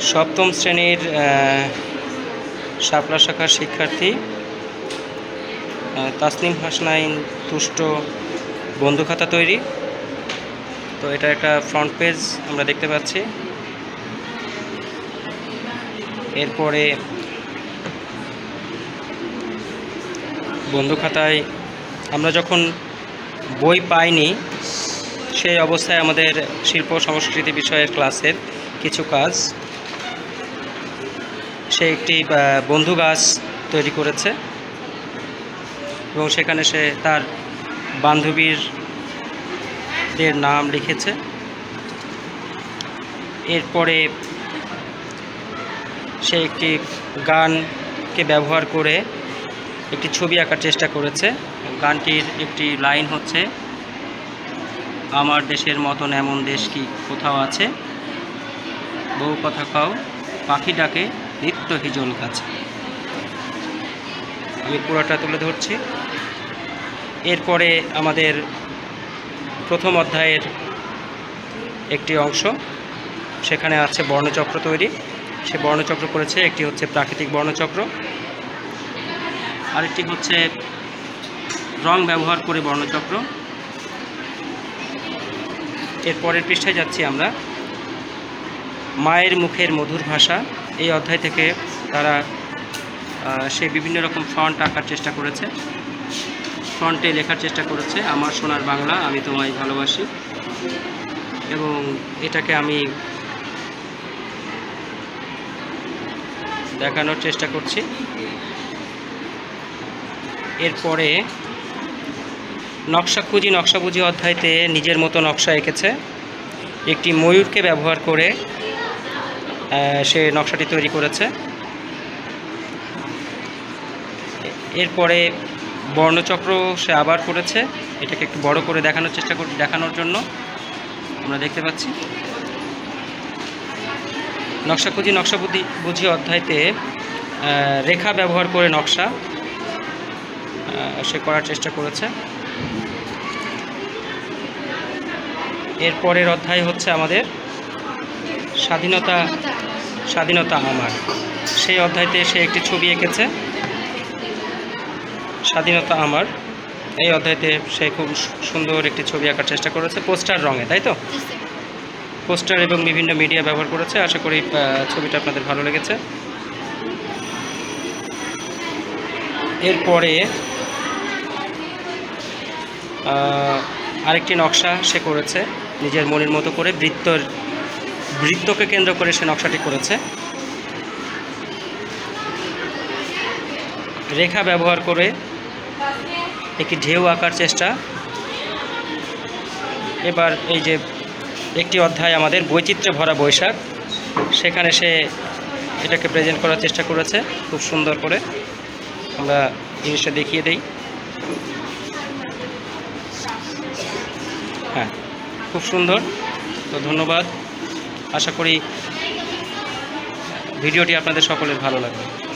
সপ্তম শ্রেণির শাপলা শাখার শিক্ষার্থী আহ, তাসনিম হাসনাইন তুষ্ট বন্ধু খাতা তৈরি। তো এটা একটা ফ্রন্ট পেজ আমরা দেখতে পাচ্ছি। এরপরে বন্ধু খাতায় আমরা যখন বই পাইনি সেই অবস্থায় আমাদের শিল্প সংস্কৃতি বিষয়ের ক্লাসের কিছু কাজ সে একটি বন্ধু গাছ তৈরি করেছে এবং সেখানে সে তার বান্ধবীর দের নাম লিখেছে। এরপরে সে একটি গানকে ব্যবহার করে একটি ছবি আঁকার চেষ্টা করেছে। গানটির একটি লাইন হচ্ছে, আমার দেশের মতন এমন দেশ কি কোথাও আছে? বহু কথা খাও পাখি ডাকে নিত্য হিজল গাছে আমি পুরোটা তুলে ধরছি। এরপরে আমাদের প্রথম অধ্যায়ের একটি অংশ। সেখানে আছে বর্ণচক্র তৈরি। সে বর্ণচক্র করেছে, একটি হচ্ছে প্রাকৃতিক বর্ণচক্র। আরেকটি হচ্ছে রং ব্যবহার করে বর্ণচক্র। এর পরের পৃষ্ঠায় যাচ্ছি আমরা। মায়ের মুখের মধুর ভাষা। এই অধ্যায় থেকে তারা সে বিভিন্ন রকম ফ্রন্ট আঁকার চেষ্টা করেছে। ফ্রন্টে লেখার চেষ্টা করেছে, আমার সোনার বাংলা, আমি তোমায় ভালোবাসি। এবং এটাকে আমি দেখানোর চেষ্টা করছি। এরপরে নকশা খুঁজি, নকশা বুঝি অধ্যায়তে নিজের মতো নকশা এঁকেছে। একটি ময়ূরকে ব্যবহার করে সে নকশাটি তৈরি করেছে। এরপরে বর্ণচক্র সে আবার করেছে। এটাকে একটু বড় করে দেখানোর চেষ্টা কর দেখানোর জন্য আমরা দেখতে পাচ্ছি। নকশা খুঁজি, নকশা বুদ্ধি বুঝি অধ্যায়তে রেখা ব্যবহার করে নকশা সে করার চেষ্টা করেছে। এরপরের অধ্যায় হচ্ছে আমাদের স্বাধীনতা স্বাধীনতা আমার। সেই অধ্যায়তে সে একটি ছবি এঁকেছে। স্বাধীনতা আমার। এই অধ্যায়তে সে খুব সুন্দর একটি ছবি আঁকার চেষ্টা করেছে। পোস্টার রঙে তাই তো? পোস্টার এবং বিভিন্ন মিডিয়া ব্যবহার করেছে। আশা করি ছবিটা আপনাদের ভালো লেগেছে। এরপরে আরেকটি নকশা সে করেছে নিজের মনের মতো করে বৃত্তর বৃত্তকে কেন্দ্র করে সে নকশাটি করেছে। রেখা ব্যবহার করে একটি ঢেউ আঁকার চেষ্টা। এবার এই যে একটি অধ্যায় আমাদের বৈচিত্র্যে ভরা বৈশাখ, সেখানে সে এটাকে প্রেজেন্ট করার চেষ্টা করেছে, খুব সুন্দর করে। আমরা জিনিসটা দেখিয়ে দেই। হ্যাঁ খুব সুন্দর। তো ধন্যবাদ। আশা করি ভিডিওটি আপনাদের সকলের ভালো লাগবে।